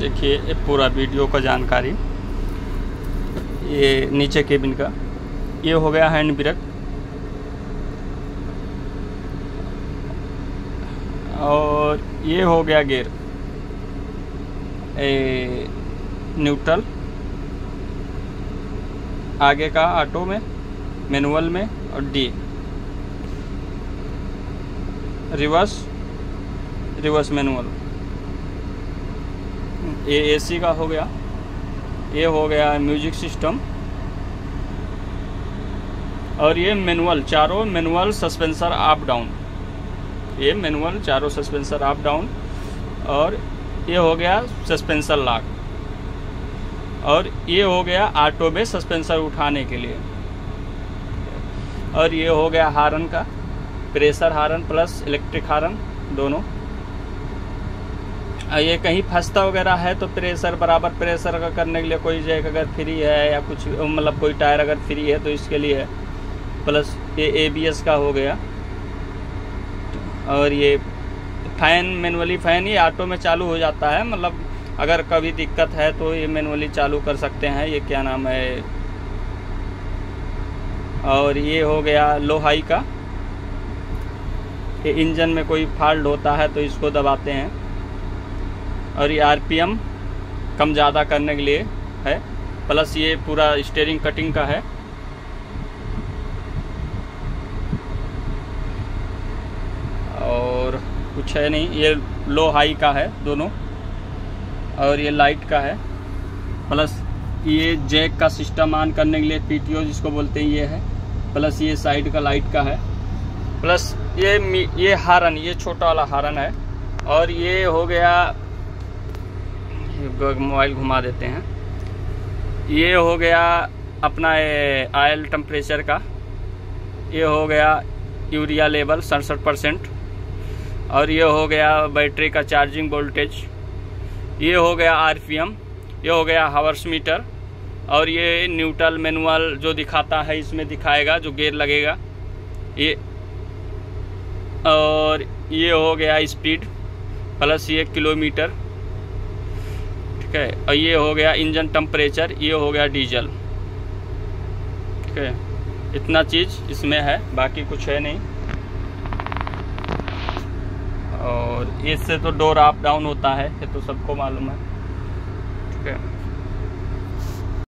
देखिए पूरा वीडियो का जानकारी। ये नीचे केबिन का। ये हो गया हैंड ब्रेक। और ये हो गया गेयर। A neutral. आगे का ऑटो में, मैनुअल में और डी। Reverse reverse manual. ये एसी का हो गया। ये हो गया म्यूज़िक सिस्टम। और ये मैनुअल, चारों मैनुअल सस्पेंसर अप डाउन। ये मैनुअल, चारों सस्पेंसर अप डाउन। और ये हो गया सस्पेंसर लॉक। और ये हो गया ऑटो में सस्पेंसर उठाने के लिए। और ये हो गया हारन का। प्रेशर हारन प्लस इलेक्ट्रिक हारन, दोनों। ये कहीं फंसता वगैरह है तो प्रेशर, बराबर प्रेशर अगर करने के लिए कोई जैक अगर फ्री है या कुछ मतलब कोई टायर अगर फ्री है तो इसके लिए प्लस ये एबीएस का हो गया। और ये फ़ैन मैनुअली फ़ैन ये ऑटो में चालू हो जाता है मतलब अगर कभी दिक्कत है तो ये मैनुअली चालू कर सकते हैं, ये क्या नाम है। और ये हो गया लोहाई का, कि इंजन में कोई फॉल्ट होता है तो इसको दबाते हैं। और ये आरपीएम कम ज़्यादा करने के लिए है। प्लस ये पूरा स्टेयरिंग कटिंग का है। और कुछ है नहीं, ये लो हाई का है दोनों। और ये लाइट का है। प्लस ये जैक का सिस्टम ऑन करने के लिए पीटीओ जिसको बोलते हैं, ये है। प्लस ये साइड का लाइट का है। प्लस ये ये हारन, ये छोटा वाला हारन है। और ये हो गया मोबाइल घुमा देते हैं। ये हो गया अपना आयल टेम्परेचर का। ये हो गया यूरिया लेवल सड़सठ परसेंट और ये हो गया बैटरी का चार्जिंग वोल्टेज ये हो गया आरपीएम ये हो गया हावर्स मीटर और ये न्यूट्रल मैनुअल जो दिखाता है, इसमें दिखाएगा जो गेयर लगेगा। ये और ये हो गया स्पीड प्लस ये किलोमीटर। ठीक है? और ये हो गया इंजन टम्परेचर ये हो गया डीजल। ठीक है? इतना चीज़ इसमें है, बाकी कुछ है नहीं। और इससे तो डोर अप डाउन होता है, ये तो सबको मालूम है। ठीक है?